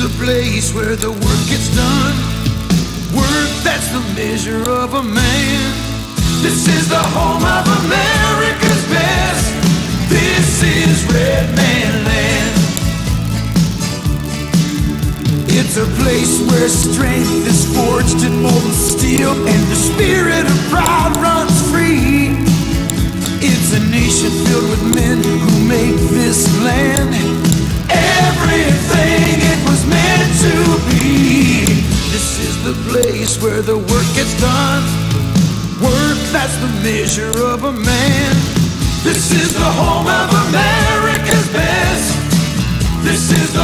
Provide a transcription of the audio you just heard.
the place where the work gets done. Work that's the measure of a man. This is the home of America's best. This is Red Man Land. It's a place where strength is forged in molten steel and the spirit of pride the place where the work gets done. Work, that's the measure of a man. This is the home of America's best. This is